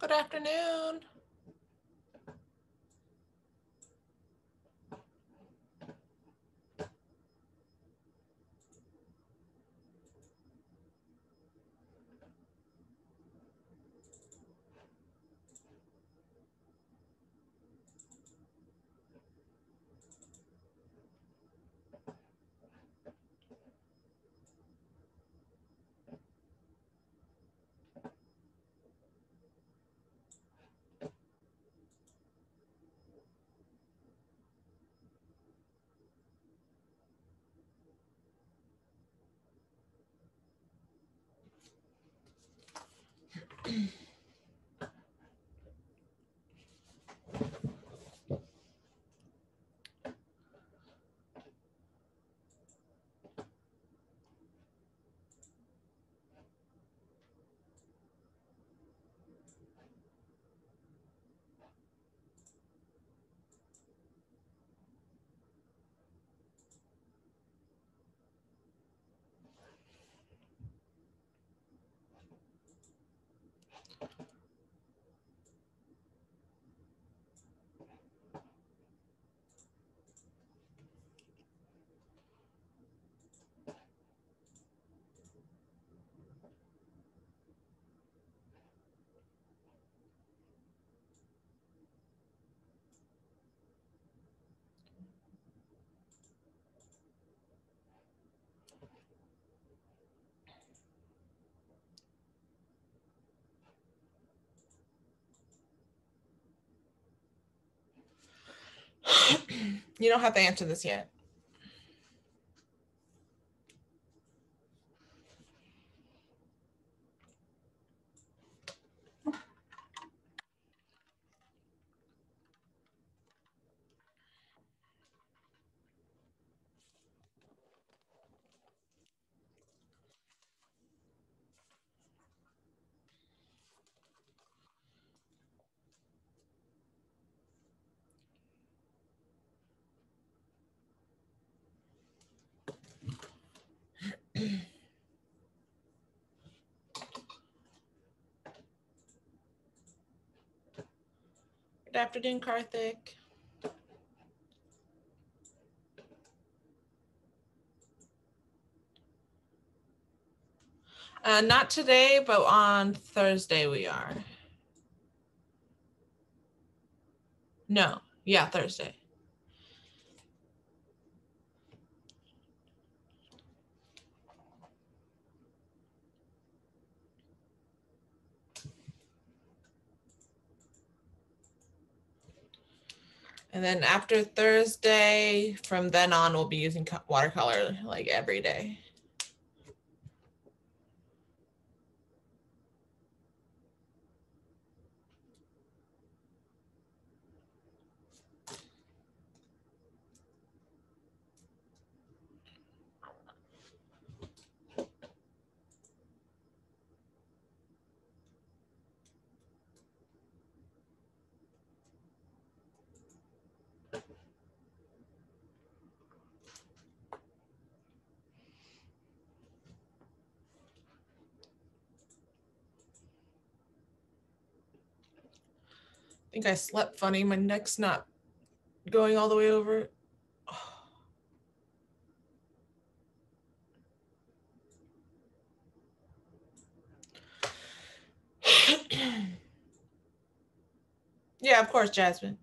Good afternoon. You don't have to answer this yet. Good afternoon, Karthik. Uh, not today, but on Thursday we are. No, yeah, Thursday. And then after Thursday, from then on, we'll be using watercolor like every day. Think I slept funny. My neck's not going all the way over. yeah, of course, Jasmine.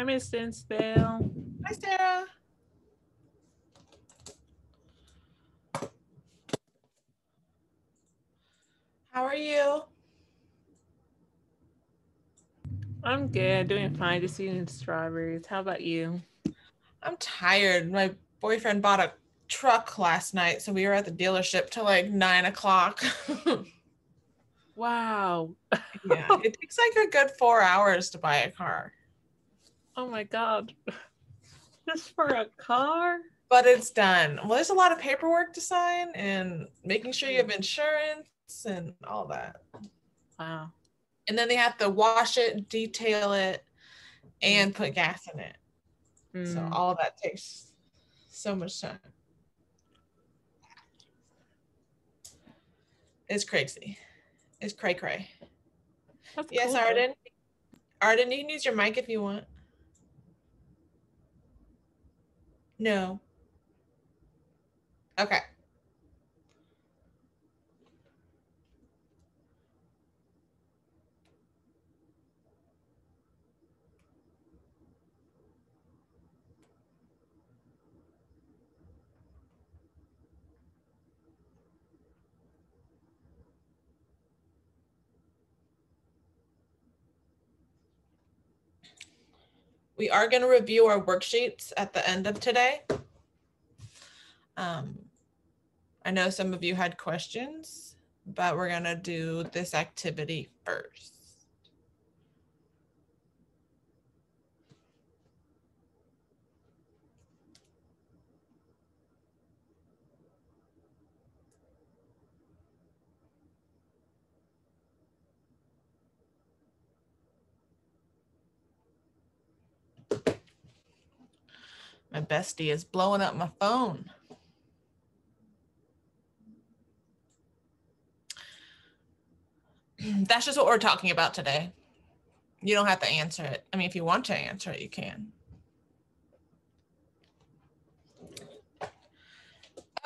Hi, Miss Dinsdale. Hi, Sarah. How are you? I'm good, doing fine, just eating strawberries. How about you? I'm tired. My boyfriend bought a truck last night, so we were at the dealership till like nine o'clock. Wow. yeah, it takes like a good four hours to buy a car, Oh my god. Just for a car? but it's done. Well, there's a lot of paperwork to sign and making sure you have insurance and all that. Wow. And then they have to wash it, detail it, and put gas in it. So Mm. all that takes so much time. It's crazy. It's cray cray. That's Yes, cool. Arden. Arden, you can use your mic if you want. No. Okay. We are going to review our worksheets at the end of today. Um, I know some of you had questions, but we're going to do this activity first. My bestie is blowing up my phone. That's just what we're talking about today. You don't have to answer it. I mean, if you want to answer it, you can.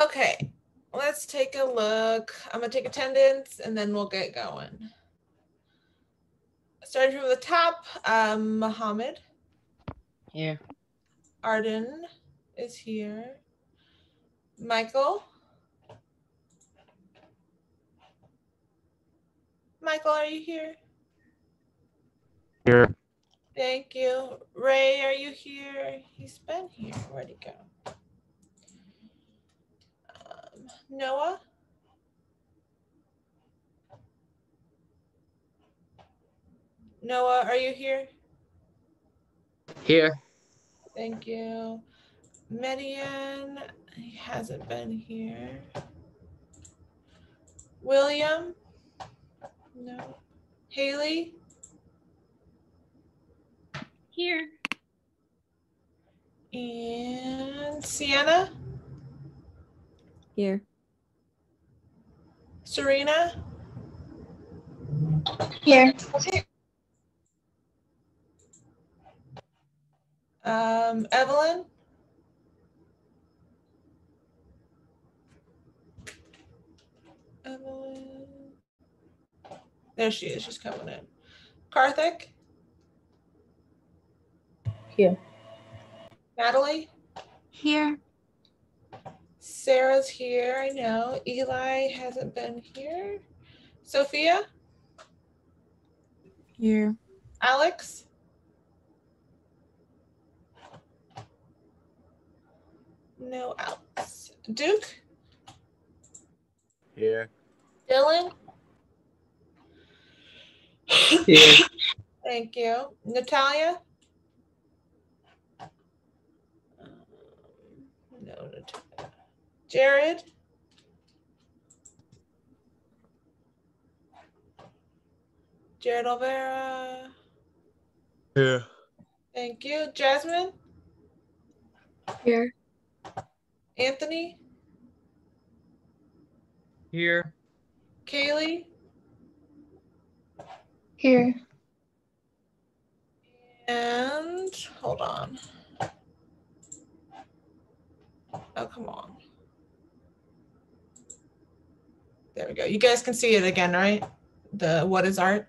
Okay, let's take a look. I'm gonna take attendance and then we'll get going. Starting from the top, um, Mohammed. Here. Arden is here. Michael. Michael, are you here? Here. Thank you. Ray, are you here? He's been here. Where'd he go? Um, Noah? Noah, are you here? Here. Thank you. Median, he hasn't been here. William? No. Haley? Here. And Sienna? Here. Serena? Here. Um, Evelyn? Evelyn. There she is. She's coming in. Karthik? Here. Natalie? Here. Sarah's here. I know. Eli hasn't been here. Sophia? Here. Alex? No outs. Duke? Here. Dylan? Here. Thank you. Natalia? Um, No, Natalia. Jared? Jared Olvera? Here. Thank you. Jasmine? Here. Anthony? Here. Kaylee? Here. And hold on. Oh, come on. There we go. You guys can see it again, right? The what is art?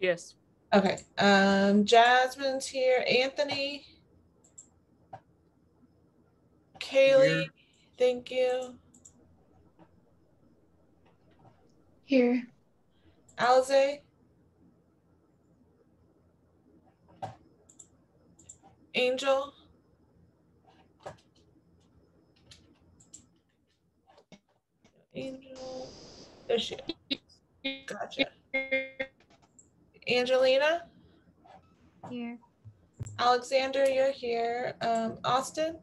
Yes. Okay. Um, Jasmine's here. Anthony. Kaylee, Here. thank you. Here. Alize? Angel? Angel. There she is. Gotcha. Angelina? Here. Alexander, you're here. Um, Austin?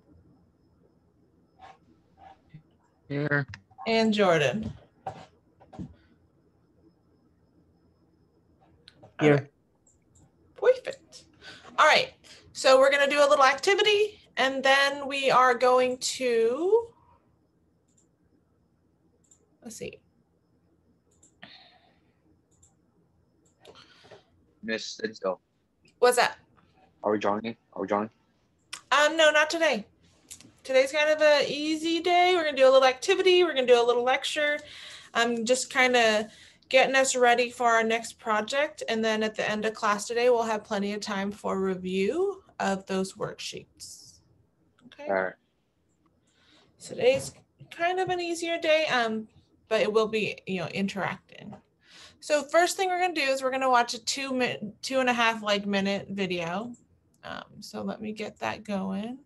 Here. and Jordan. Here. Alright. Perfect. All right. So we're going to do a little activity and then we are going to, let's see. Miss Dinsdale, What's that? are we joining? Are we joining? Um, no, not today. Today's kind of a easy day. We're gonna do a little activity. We're gonna do a little lecture. I'm just kind of getting us ready for our next project. And then at the end of class today, we'll have plenty of time for review of those worksheets. Okay. All right. So today's kind of an easier day, um, but it will be, you know, interacting. So first thing we're gonna do is we're gonna watch a two minute, two and a half like minute video. Um, so let me get that going.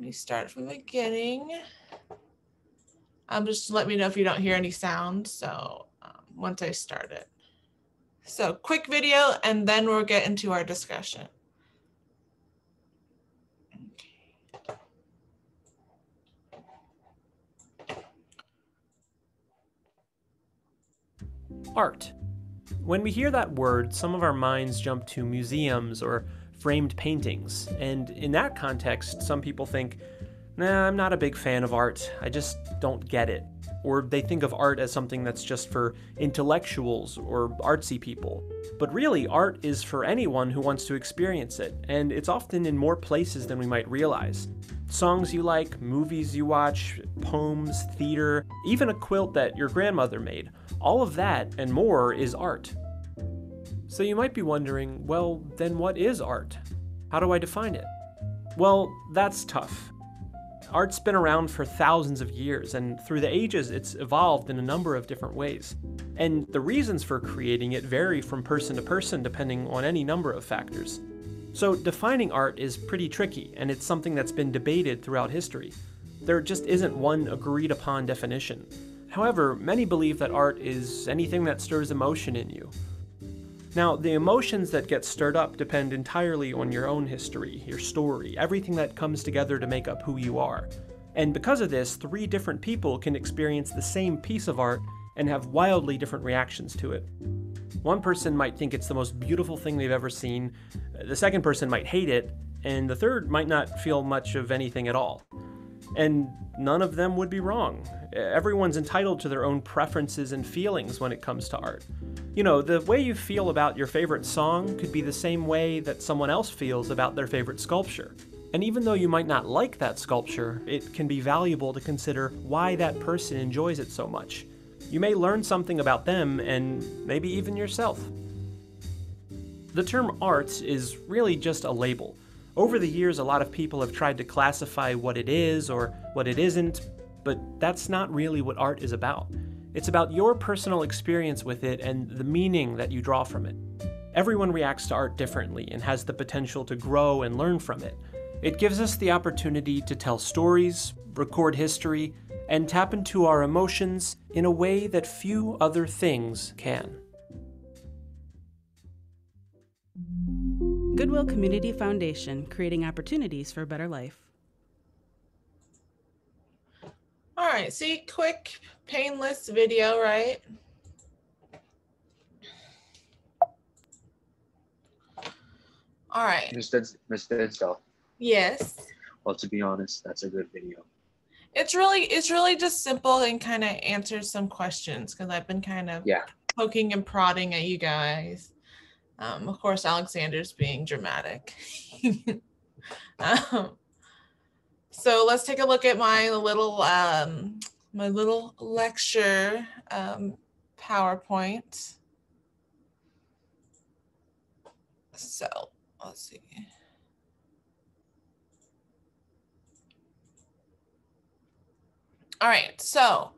Let me start from the beginning. Um, just let me know if you don't hear any sound. So um, once I start it. So quick video, and then we'll get into our discussion. Art. When we hear that word, some of our minds jump to museums or framed paintings, and in that context, some people think, nah, I'm not a big fan of art, I just don't get it. Or they think of art as something that's just for intellectuals or artsy people. But really, art is for anyone who wants to experience it, and it's often in more places than we might realize. Songs you like, movies you watch, poems, theater, even a quilt that your grandmother made. All of that and more is art. So you might be wondering, well, then what is art? How do I define it? Well, that's tough. Art's been around for thousands of years, and through the ages, it's evolved in a number of different ways. And the reasons for creating it vary from person to person depending on any number of factors. So, defining art is pretty tricky, and it's something that's been debated throughout history. There just isn't one agreed upon definition. However, many believe that art is anything that stirs emotion in you. Now, the emotions that get stirred up depend entirely on your own history, your story, everything that comes together to make up who you are. And because of this, three different people can experience the same piece of art and have wildly different reactions to it. One person might think it's the most beautiful thing they've ever seen, the second person might hate it, and the third might not feel much of anything at all. And none of them would be wrong. Everyone's entitled to their own preferences and feelings when it comes to art. You know, the way you feel about your favorite song could be the same way that someone else feels about their favorite sculpture. And even though you might not like that sculpture, it can be valuable to consider why that person enjoys it so much. You may learn something about them and maybe even yourself. The term art is really just a label. Over the years, a lot of people have tried to classify what it is or what it isn't, but that's not really what art is about. It's about your personal experience with it and the meaning that you draw from it. Everyone reacts to art differently and has the potential to grow and learn from it. It gives us the opportunity to tell stories, record history, and tap into our emotions in a way that few other things can. Goodwill Community Foundation, creating opportunities for a better life. All right, see, quick, painless video, right? All right, Mr. Dins- Miss yes. well, to be honest, that's a good video. It's really, it's really just simple and kind of answers some questions because I've been kind of Yeah. poking and prodding at you guys. Um, of course, Alexander's being dramatic. um, so let's take a look at my little um, my little lecture um, PowerPoint. So let's see. All right, so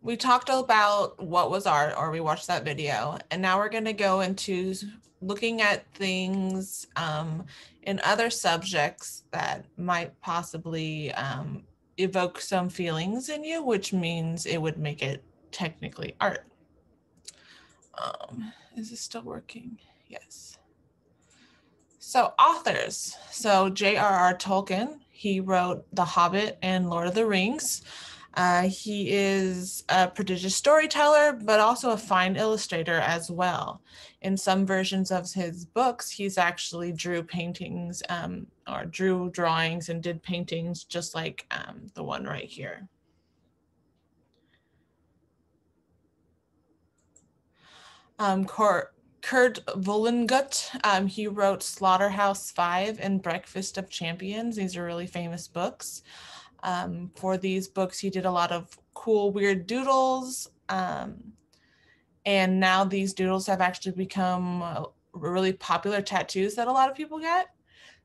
we talked about what was art, or we watched that video, and now we're going to go into looking at things um, in other subjects that might possibly um, evoke some feelings in you, which means it would make it technically art. Um, is this still working? Yes. So authors. So J.R.R. Tolkien, he wrote The Hobbit and Lord of the Rings. Uh, he is a prodigious storyteller, but also a fine illustrator as well. In some versions of his books, he's actually drew paintings um, or drew drawings and did paintings just like um, the one right here. Um, Kurt, Kurt um, he wrote Slaughterhouse Five and Breakfast of Champions. These are really famous books. Um, for these books, he did a lot of cool, weird doodles. Um, and now these doodles have actually become uh, really popular tattoos that a lot of people get.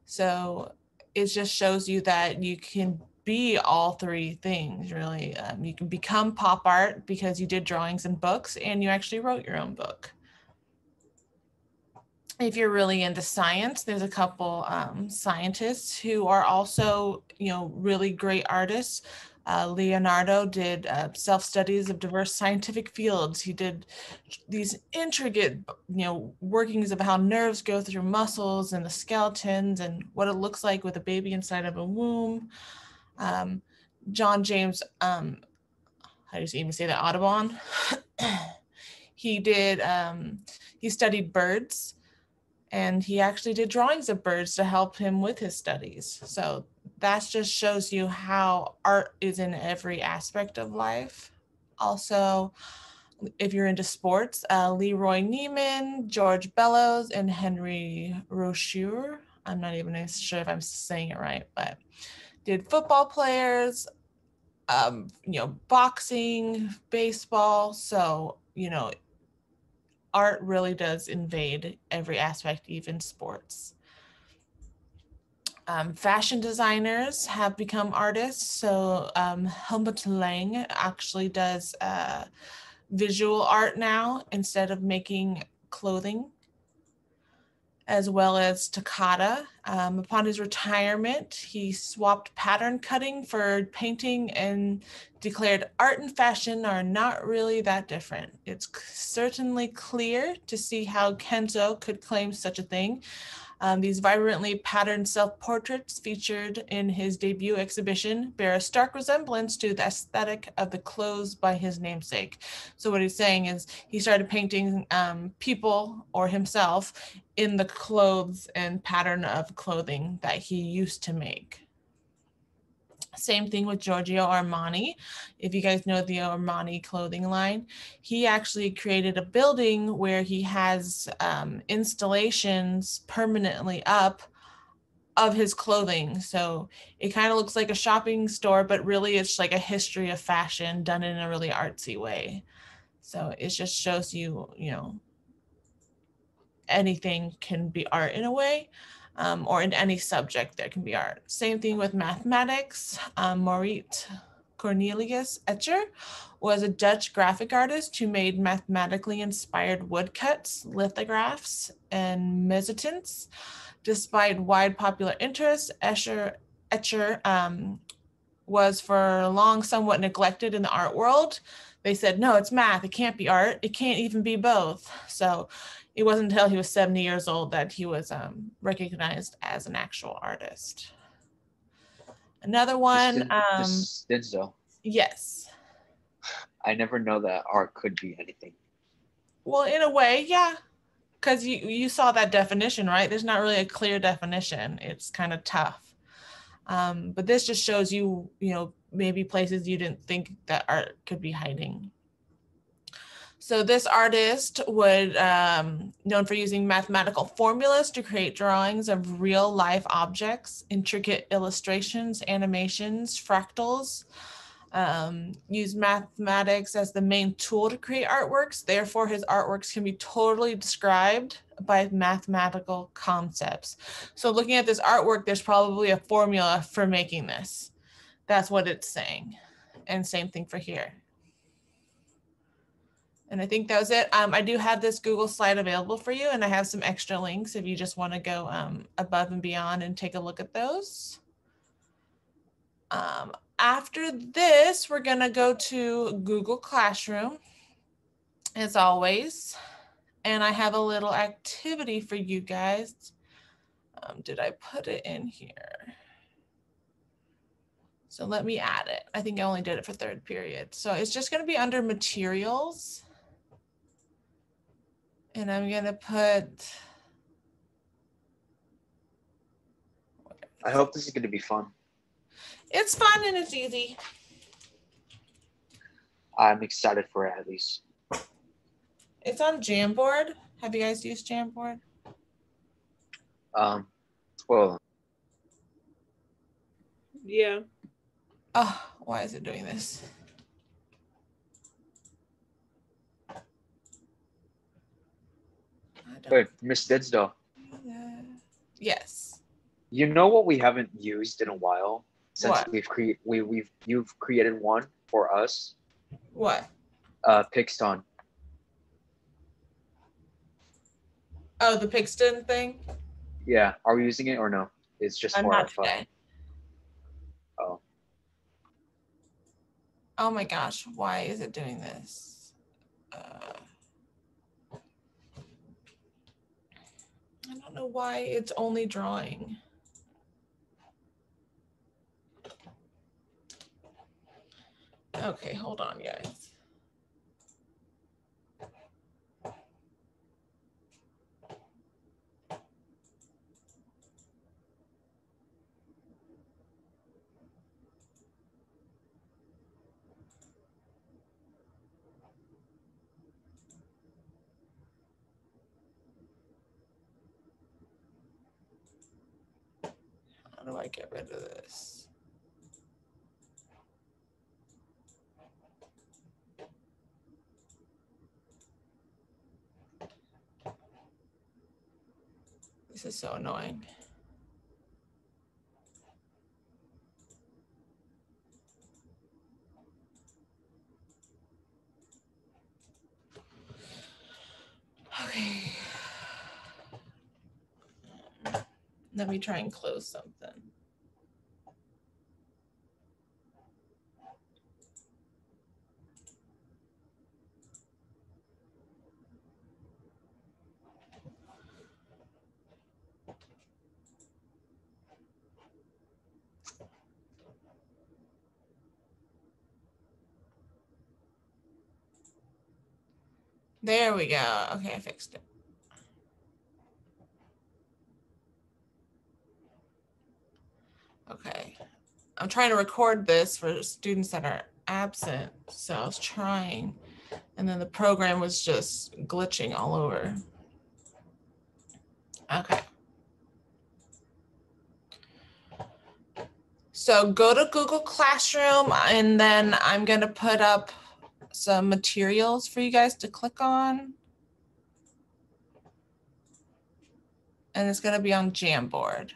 So it just shows you that you can be all three things, really. Um, you can become pop art because you did drawings and books and you actually wrote your own book if you're really into science, there's a couple um, scientists who are also, you know, really great artists. Uh, Leonardo did uh, self studies of diverse scientific fields. He did these intricate, you know, workings of how nerves go through muscles and the skeletons and what it looks like with a baby inside of a womb. Um, John James, um, how do you even say that? Audubon. he did. Um, he studied birds and he actually did drawings of birds to help him with his studies. So that just shows you how art is in every aspect of life. Also, if you're into sports, uh, Leroy Neiman, George Bellows, and Henry Rocheur. I'm not even sure if I'm saying it right, but did football players, um, you know, boxing, baseball. So, you know, art really does invade every aspect, even sports. Um, fashion designers have become artists. So um, Helmut Lang actually does uh, visual art now instead of making clothing, as well as Takada. Um, upon his retirement, he swapped pattern cutting for painting and declared art and fashion are not really that different. It's certainly clear to see how Kenzo could claim such a thing. Um, these vibrantly patterned self portraits featured in his debut exhibition bear a stark resemblance to the aesthetic of the clothes by his namesake. So, what he's saying is he started painting um, people or himself in the clothes and pattern of clothing that he used to make. Same thing with Giorgio Armani. If you guys know the Armani clothing line, he actually created a building where he has um, installations permanently up of his clothing. So it kind of looks like a shopping store, but really it's like a history of fashion done in a really artsy way. So it just shows you, you know, anything can be art in a way um, or in any subject there can be art. Same thing with mathematics. Um, Cornelius Escher was a Dutch graphic artist who made mathematically inspired woodcuts, lithographs, and mezzotints. Despite wide popular interest, Escher, Escher um, was for long somewhat neglected in the art world. They said, no, it's math. It can't be art. It can't even be both. So it wasn't until he was 70 years old that he was um, recognized as an actual artist. Another one. Um, Denzel. Yes. I never know that art could be anything. Well, in a way, yeah. Because you, you saw that definition, right? There's not really a clear definition. It's kind of tough. Um, but this just shows you, you know, maybe places you didn't think that art could be hiding. So this artist would um, known for using mathematical formulas to create drawings of real life objects, intricate illustrations, animations, fractals. Um, use mathematics as the main tool to create artworks. Therefore, his artworks can be totally described by mathematical concepts. So looking at this artwork, there's probably a formula for making this. That's what it's saying. And same thing for here. And I think that was it. Um, I do have this Google slide available for you, and I have some extra links if you just want to go um, above and beyond and take a look at those. Um, after this, we're gonna go to Google Classroom, as always. And I have a little activity for you guys. Um, did I put it in here? So let me add it. I think I only did it for third period. So it's just gonna be under materials. And I'm gonna put, I hope this is going to be fun. it's fun and it's easy. I'm excited for it at least. It's on Jamboard. Have you guys used Jamboard? Um, well, Yeah. Oh, why is it doing this? I don't- wait, Miss Dinsdale, Uh, Yes. you know what we haven't used in a while since What? we've created we we've you've created one for us, What? uh, Pixton. Oh, the Pixton thing? Yeah, are we using it or no? It's just I'm for not fun. today. Oh. Oh my gosh, why is it doing this? Uh, I don't know why it's only drawing. Okay, hold on, guys. How do I get rid of this? This is so annoying. Okay. Let me try and close something. There we go. Okay, I fixed it. Okay. I'm trying to record this for students that are absent. So I was trying, and then the program was just glitching all over. Okay. So go to Google Classroom and then I'm going to put up some materials for you guys to click on. And it's going to be on Jamboard.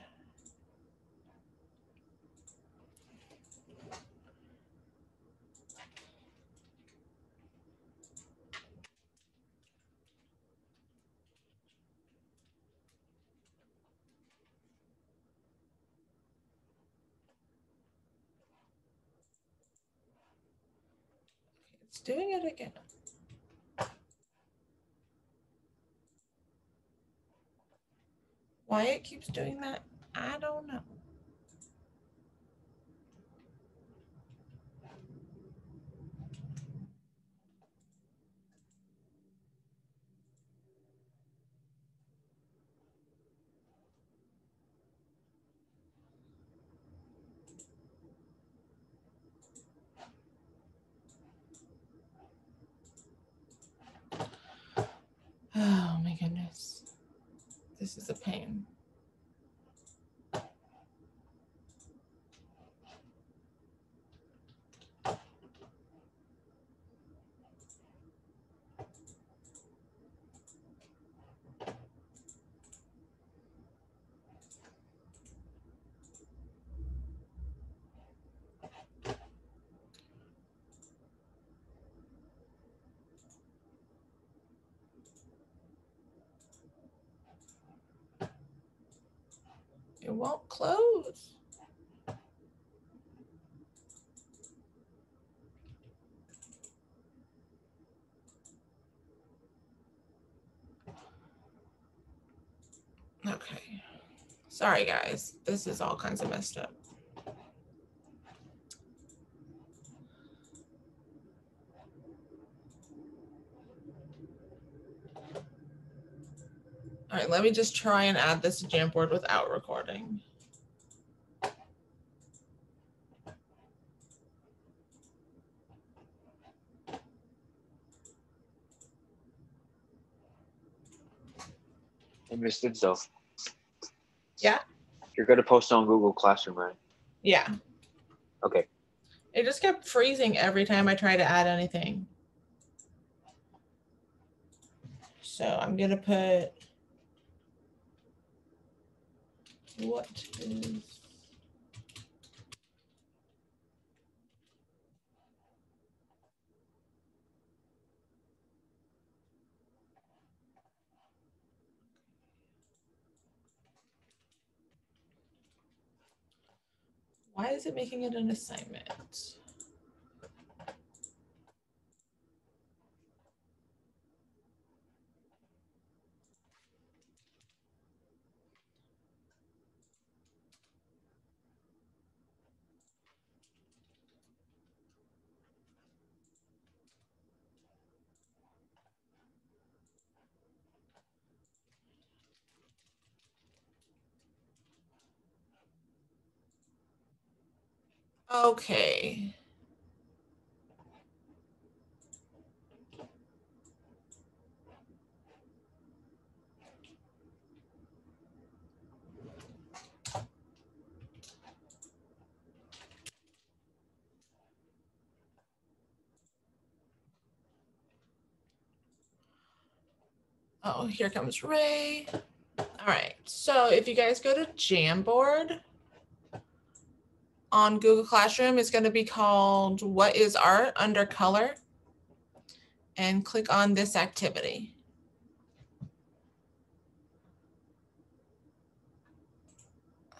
It's doing it again. Why it keeps doing that, I don't know. It won't close. Okay. Sorry, guys. This is all kinds of messed up. Let me just try and add this to Jamboard without recording. I missed it, so. Yeah? You're gonna post on Google Classroom, right? Yeah, Okay. it just kept freezing every time I tried to add anything. So I'm gonna put. What is? Why is it making it an assignment? Okay. Oh, here comes Ray. All right, so if you guys go to Jamboard, on Google Classroom is going to be called What is Art under Color. And click on this activity.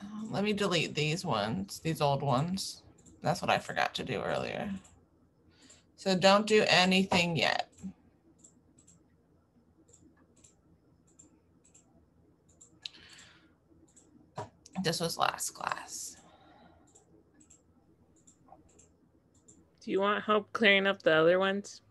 Uh, Let me delete these ones, these old ones. That's what I forgot to do earlier. So don't do anything yet. This was last class. Do you want help clearing up the other ones?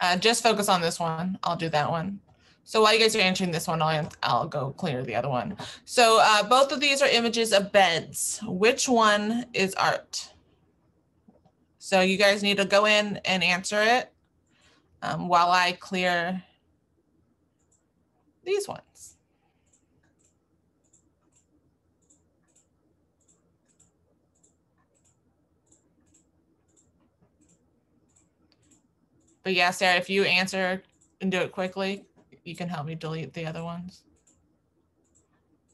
Uh, just focus on this one. I'll do that one. So while you guys are answering this one, I'll, I'll go clear the other one. So uh, both of these are images of beds. Which one is art? So you guys need to go in and answer it um, while I clear these ones. But yeah, Sarah, if you answer and do it quickly, you can help me delete the other ones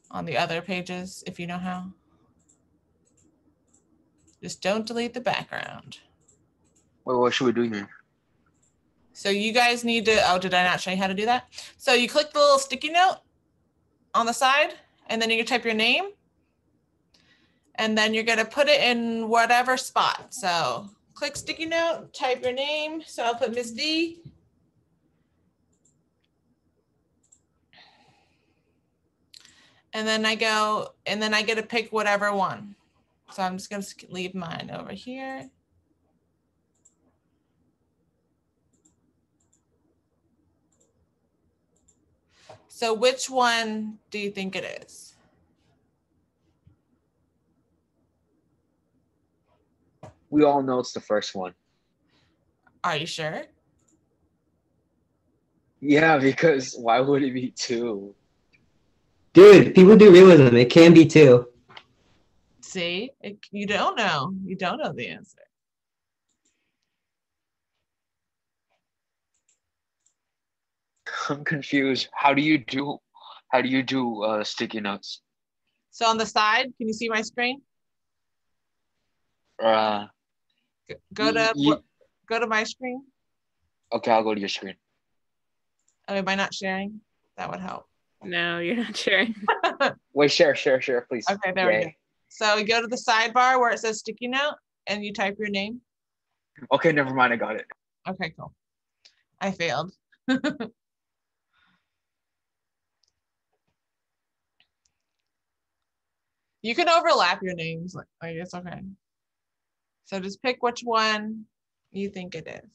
on the other pages if you know how. Just don't delete the background. Wait, what should we do here? So you guys need to, oh, did I not show you how to do that? So you click the little sticky note on the side and then you can type your name. And then you're gonna put it in whatever spot. So click sticky note, type your name. So I'll put Miss D. And then I go, and then I get to pick whatever one. So I'm just gonna leave mine over here. So which one do you think it is? We all know it's the first one. Are you sure? Yeah, because why would it be two? Dude, people do realism. It can be two. See, it, you don't know. You don't know the answer. I'm confused. How do you do? How do you do uh, sticky notes? So on the side, can you see my screen? Uh, G- Go to Ye- go to my screen. okay, I'll go to your screen. Oh, am I not sharing? That would help. No, you're not sharing. Wait, share, share, share, please. Okay, there we go. So you go to the sidebar where it says sticky note and you type your name. Okay, never mind. I got it. Okay, cool. I failed. You can overlap your names, like, like it's okay. So just pick which one you think it is.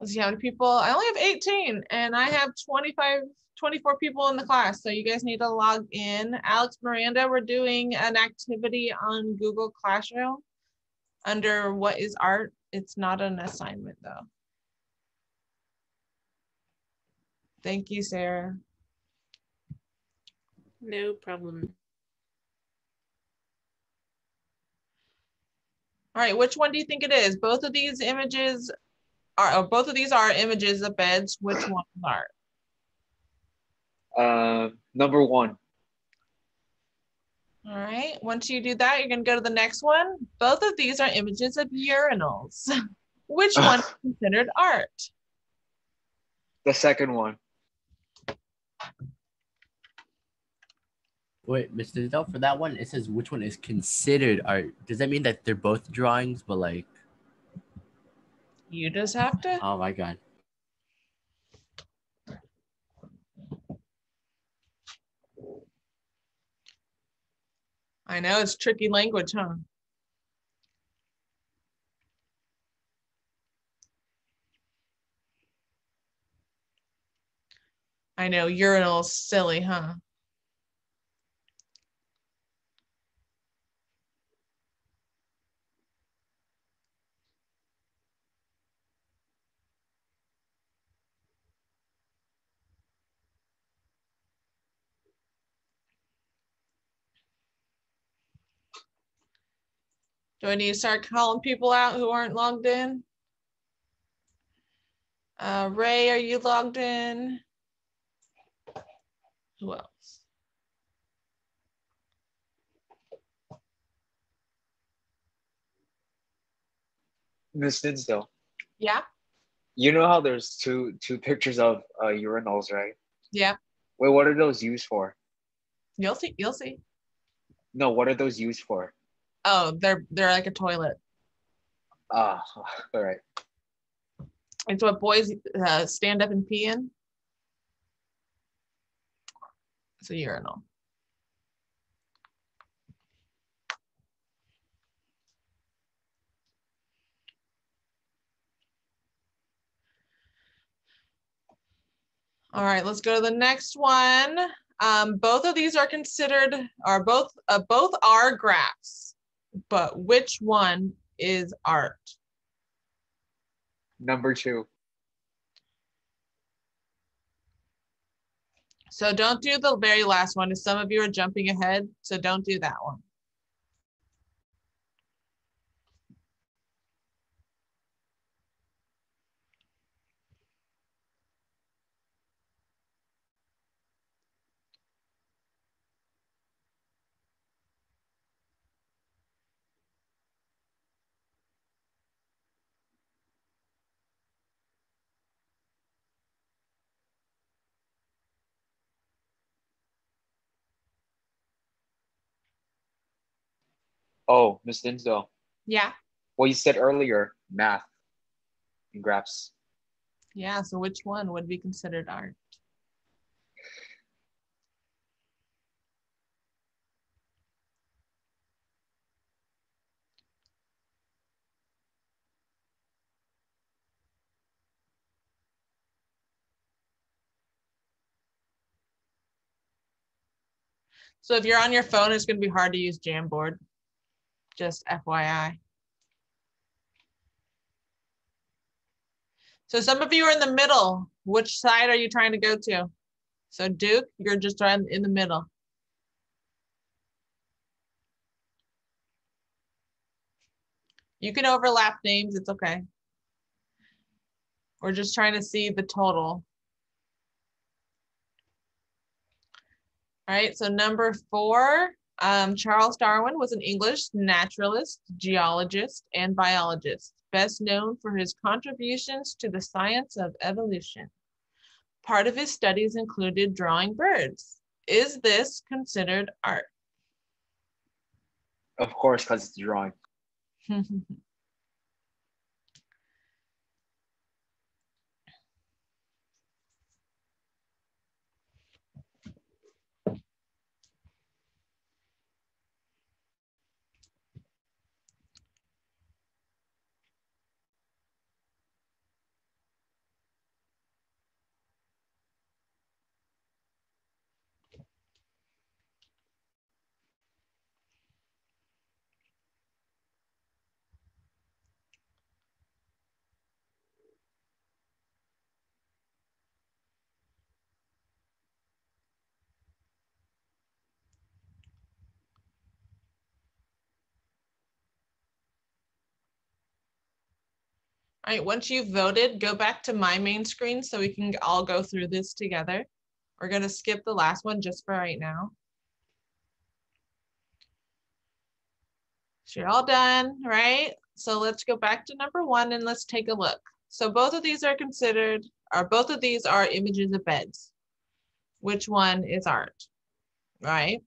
Let's see how many people, I only have 18 and I have 25, 24 people in the class. So you guys need to log in. Alex Miranda, we're doing an activity on Google Classroom under what is art. It's not an assignment though. Thank you, Sarah. No problem. All right, which one do you think it is? Both of these images are, oh, both of these are images of beds. Which one are? Uh, number one. All right, once you do that, you're gonna go to the next one. Both of these are images of urinals. Which one is considered art? The second one. Wait, Mr. Dell, for that one, it says which one is considered art. Does that mean that they're both drawings, but like, You just have to. oh my god. I know it's tricky language, huh? I know urinal's silly, huh? Do I need to start calling people out who aren't logged in? Uh, Ray, are you logged in? Who else? Miss Dinsdale. Yeah, You know how there's two two pictures of uh, urinals, right? yeah, Wait, what are those used for? you'll see, you'll see. No, what are those used for? Oh, they're they're like a toilet. Ah, all right. It's what boys uh, stand up and pee in. It's a urinal. All right, let's go to the next one. Um, both of these are considered, are both, uh, both are graphs, but which one is art? Number two. So don't do the very last one. If Some of you are jumping ahead, so don't do that one. Oh, Miss Dinsdale. Yeah, Well, you said earlier math and graphs. yeah. So which one would be considered art? So if you're on your phone, it's gonna be hard to use Jamboard. Just FYI. So some of you are in the middle. Which side are you trying to go to? So Duke, you're just right in the middle. You can overlap names, it's okay. We're just trying to see the total. All right, so number four, um, Charles Darwin was an English naturalist, geologist, and biologist, best known for his contributions to the science of evolution. Part of his studies included drawing birds. Is this considered art? Of course, because it's drawing. All right, once you've voted, go back to my main screen so we can all go through this together. We're gonna skip the last one just for right now. So you're all done, right? So let's go back to number one and let's take a look. So both of these are considered, or both of these are images of beds. Which one is art, right?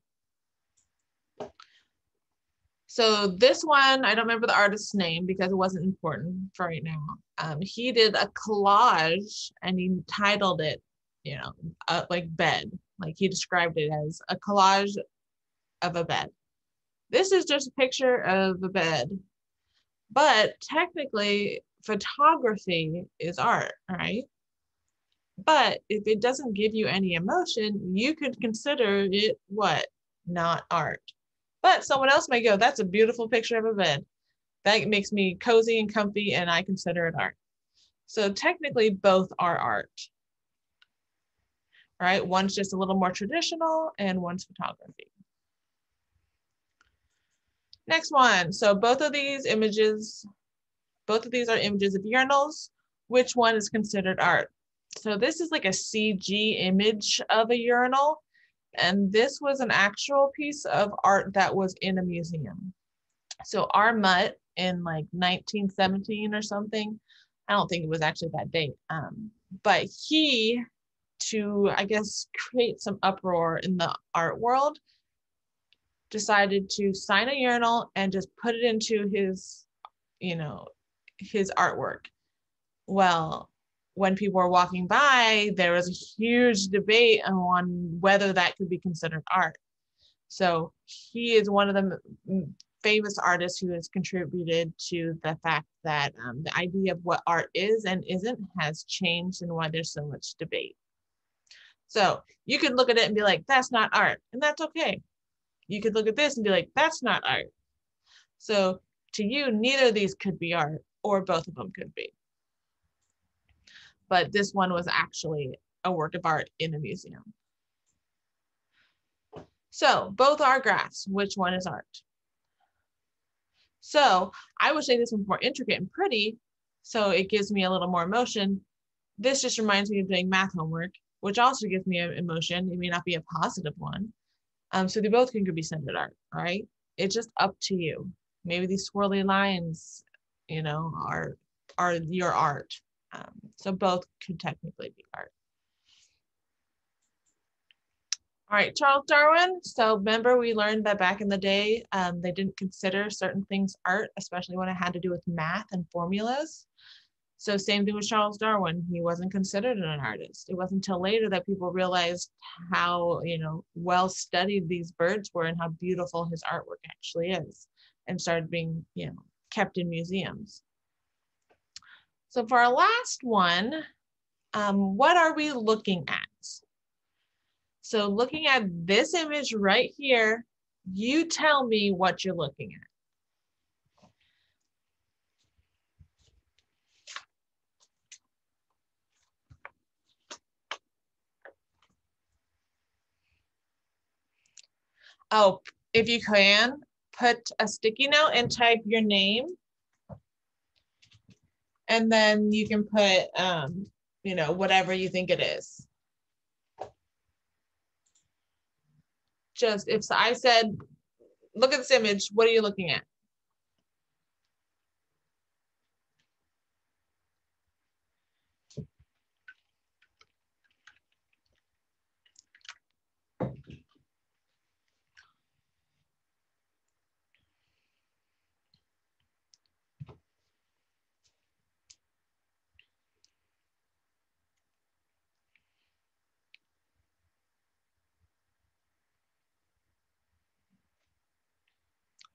So this one, I don't remember the artist's name because it wasn't important for right now. Um, he did a collage and he titled it, you know, uh, like bed. Like he described it as a collage of a bed. This is just a picture of a bed, but technically photography is art, right? But if it doesn't give you any emotion, you could consider it what? Not art. But someone else may go, that's a beautiful picture of a bed. That makes me cozy and comfy and I consider it art. So technically both are art. All right, one's just a little more traditional and one's photography. Next one, so both of these images, both of these are images of urinals. Which one is considered art? So this is like a CG image of a urinal. And this was an actual piece of art that was in a museum. So R. Mutt in like 1917 or something, I don't think it was actually that date, um, but he, to I guess create some uproar in the art world, decided to sign a urinal and just put it into his, you know, his artwork. Well, when people were walking by, there was a huge debate on whether that could be considered art. So he is one of the famous artists who has contributed to the fact that um, the idea of what art is and isn't has changed and why there's so much debate. So you could look at it and be like, that's not art, and that's okay. You could look at this and be like, that's not art. So to you, neither of these could be art, or both of them could be but this one was actually a work of art in a museum. So both are graphs. Which one is art? So I would say this one's more intricate and pretty, so it gives me a little more emotion. This just reminds me of doing math homework, which also gives me an emotion. It may not be a positive one. Um, so they both can be centered art, right? It's just up to you. Maybe these swirly lines, you know, are are your art. Um, so both could technically be art. All right, Charles Darwin. So remember we learned that back in the day, um, they didn't consider certain things art, especially when it had to do with math and formulas. So same thing with Charles Darwin. He wasn't considered an artist. It wasn't until later that people realized how, you know, well studied these birds were and how beautiful his artwork actually is and started being, you know, kept in museums. So for our last one, um, what are we looking at? So looking at this image right here, you tell me what you're looking at. Oh, if you can, put a sticky note and type your name and then you can put, um, you know, whatever you think it is. Just if I said, look at this image, what are you looking at?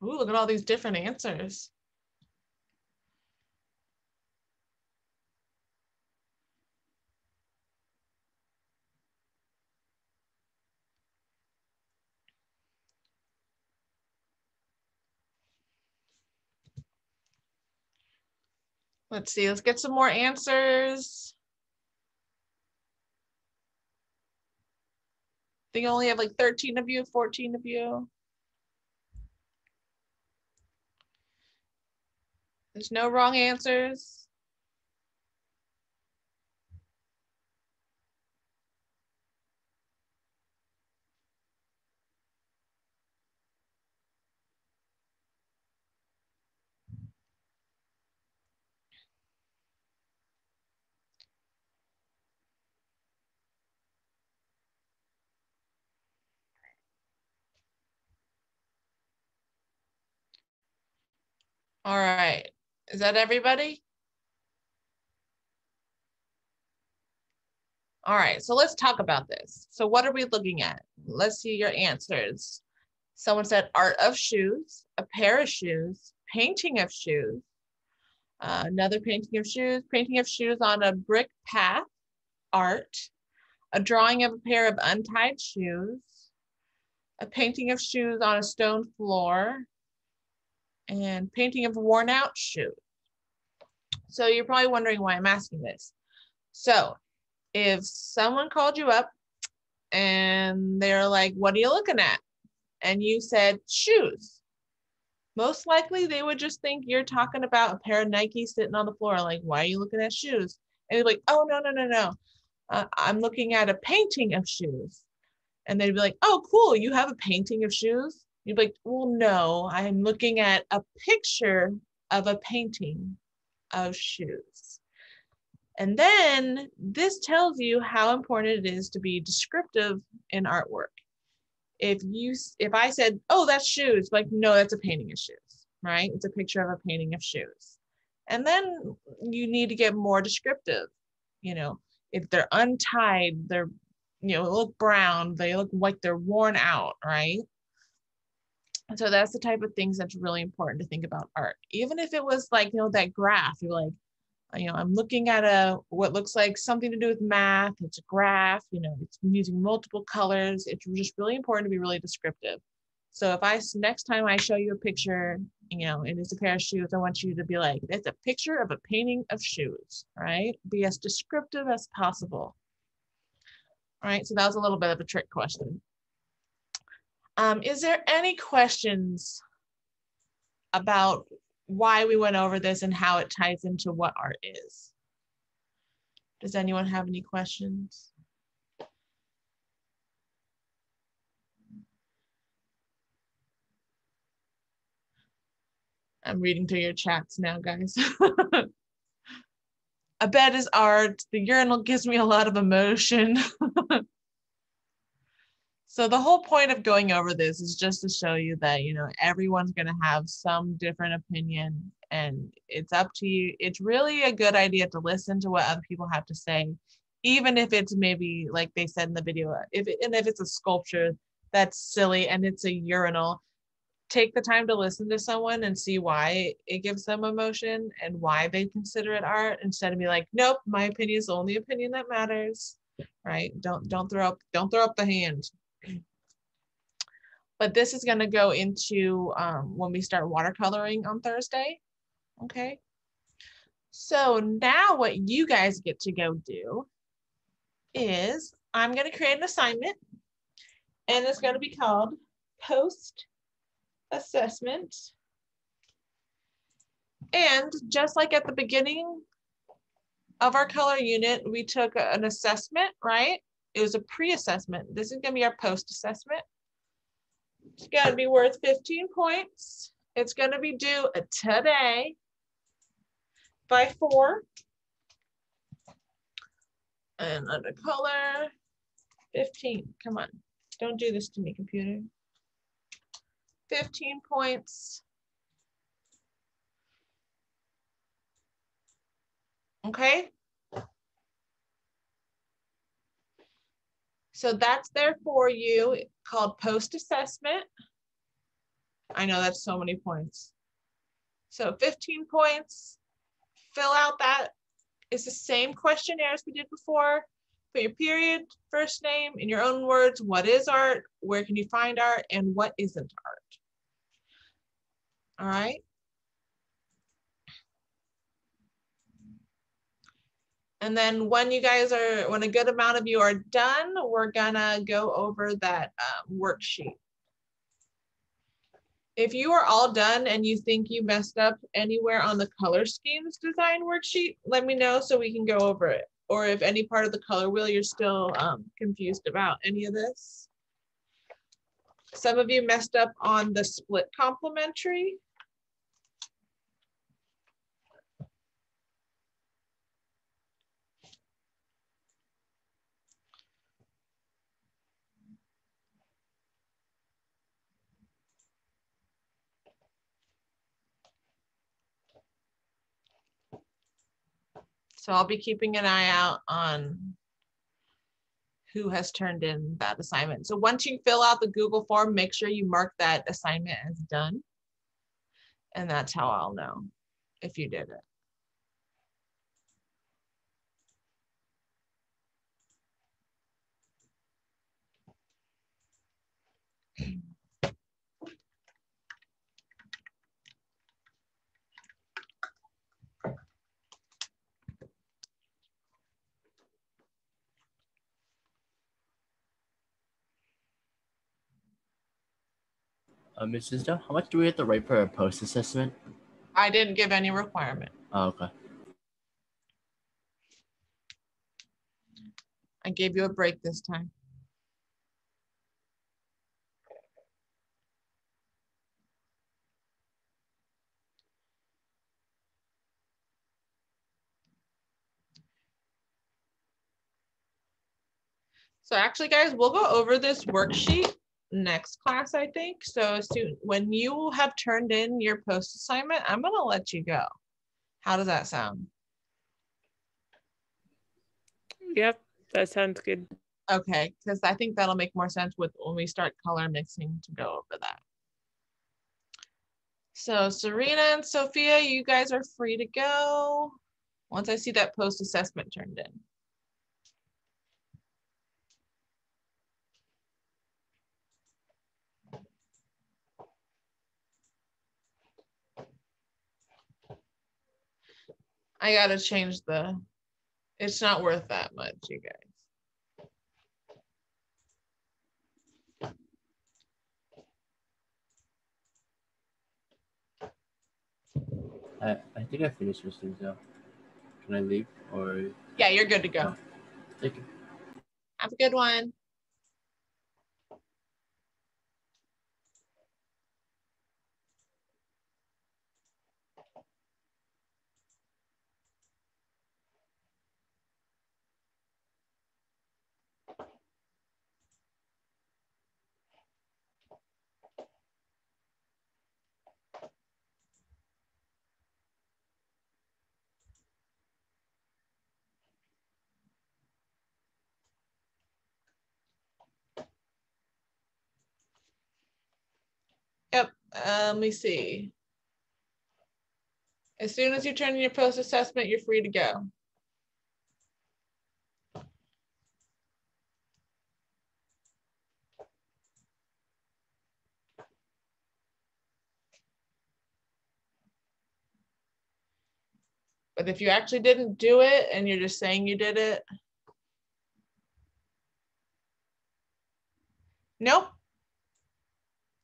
Ooh, look at all these different answers. Let's see, let's get some more answers. I think I only have like 13 of you, 14 of you. There's no wrong answers. All right. Is that everybody? All right, so let's talk about this. So what are we looking at? Let's see your answers. Someone said art of shoes, a pair of shoes, painting of shoes, uh, another painting of shoes, painting of shoes on a brick path, art, a drawing of a pair of untied shoes, a painting of shoes on a stone floor, and painting of worn out shoes. So you're probably wondering why I'm asking this. So if someone called you up and they're like, what are you looking at? And you said shoes. Most likely they would just think you're talking about a pair of Nike sitting on the floor. Like, why are you looking at shoes? And you're like, oh, no, no, no, no. Uh, I'm looking at a painting of shoes. And they'd be like, oh, cool. You have a painting of shoes? You'd be like, well, no, I'm looking at a picture of a painting of shoes. And then this tells you how important it is to be descriptive in artwork. If you, if I said, oh, that's shoes, like, no, that's a painting of shoes, right? It's a picture of a painting of shoes. And then you need to get more descriptive. You know, if they're untied, they're, you know, look brown, they look like they're worn out, right? So that's the type of things that's really important to think about art. Even if it was like, you know, that graph, you're like, you know, I'm looking at a what looks like something to do with math. It's a graph, you know, it's using multiple colors. It's just really important to be really descriptive. So if I next time I show you a picture, you know, and it's a pair of shoes, I want you to be like, it's a picture of a painting of shoes, right? Be as descriptive as possible. All right, so that was a little bit of a trick question. Um, is there any questions about why we went over this and how it ties into what art is? Does anyone have any questions? I'm reading through your chats now, guys. a bed is art. The urinal gives me a lot of emotion. so the whole point of going over this is just to show you that, you know, everyone's going to have some different opinion and it's up to you. It's really a good idea to listen to what other people have to say, even if it's maybe like they said in the video, if and if it's a sculpture that's silly and it's a urinal, take the time to listen to someone and see why it gives them emotion and why they consider it art instead of be like nope my opinion is the only opinion that matters right don't don't throw up don't throw up the hand but this is going to go into um, when we start watercoloring on thursday okay so now what you guys get to go do is i'm going to create an assignment and it's going to be called post assessment. And just like at the beginning of our color unit, we took an assessment, right? It was a pre-assessment. This is gonna be our post-assessment. It's gonna be worth 15 points. It's gonna be due today by four. And under color, 15, come on. Don't do this to me, computer. 15 points. Okay. So that's there for you called post assessment. I know that's so many points. So 15 points, fill out that. It's the same questionnaire as we did before. Put your period, first name, in your own words, what is art, where can you find art, and what isn't art. All right. And then when you guys are, when a good amount of you are done, we're gonna go over that um, worksheet. If you are all done and you think you messed up anywhere on the color schemes design worksheet, let me know so we can go over it. Or if any part of the color wheel you're still um, confused about any of this. Some of you messed up on the split complementary. So I'll be keeping an eye out on who has turned in that assignment. So once you fill out the Google form, make sure you mark that assignment as done. And that's how I'll know if you did it. Uh, Mrs. Doe, how much do we have to write for a post assessment? I didn't give any requirement. Oh, okay. I gave you a break this time. So actually, guys, we'll go over this worksheet next class, I think. So soon, when you have turned in your post assignment, I'm gonna let you go. How does that sound? Yep, that sounds good. Okay, because I think that'll make more sense with when we start color mixing to go over that. So Serena and Sophia, you guys are free to go. Once I see that post assessment turned in. I gotta change the, it's not worth that much, you guys. I, I think I finished Mrs. Doe. Can I leave or Yeah, you're good to go. Oh, thank you? Have a good one. Uh, let me see. As soon as you turn in your post assessment, you're free to go. But if you actually didn't do it and you're just saying you did it. Nope.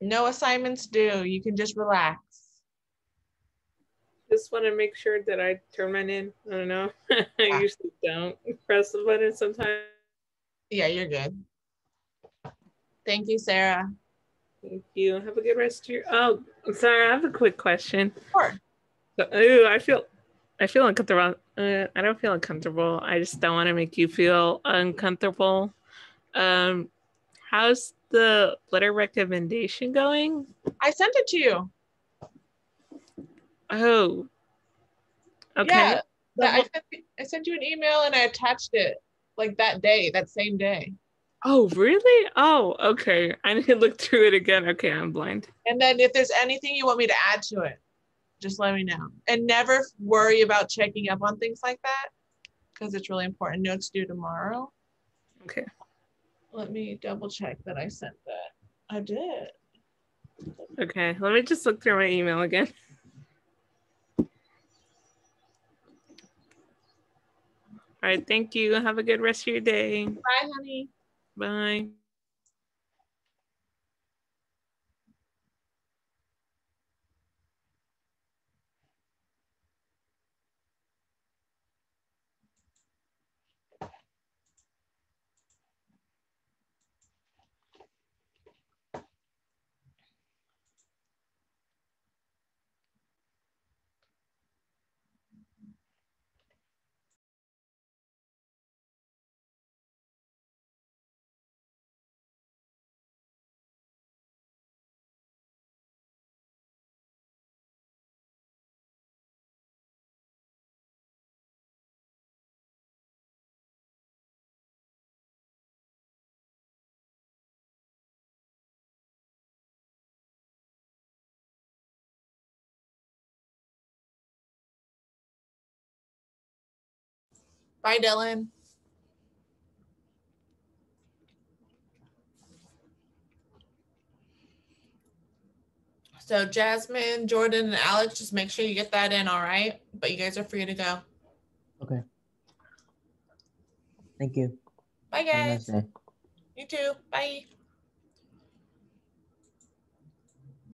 No assignments due. You can just relax. Just want to make sure that I turn mine in. I don't know. I usually don't press the button sometimes. Yeah, you're good. Thank you, Sarah. Thank you. Have a good rest of your. Oh, sorry. I have a quick question. Sure. So, ooh, I feel, I feel uncomfortable. Uh, I don't feel uncomfortable. I just don't want to make you feel uncomfortable. Um, how's the letter recommendation going? I sent it to you. Oh. Okay. Yeah, I sent, I sent you an email and I attached it like that day, that same day. Oh, really? Oh, okay. I need to look through it again. Okay, I'm blind. And then if there's anything you want me to add to it, just let me know. And never worry about checking up on things like that because it's really important. Notes due tomorrow. Okay. Let me double check that I sent that. I did. Okay. Let me just look through my email again. All right. Thank you. Have a good rest of your day. Bye, honey. Bye. Bye, Dylan. So Jasmine, Jordan, and Alex, just make sure you get that in, all right? But you guys are free to go. Okay. Thank you. Bye, nice guys. day. You too. Bye.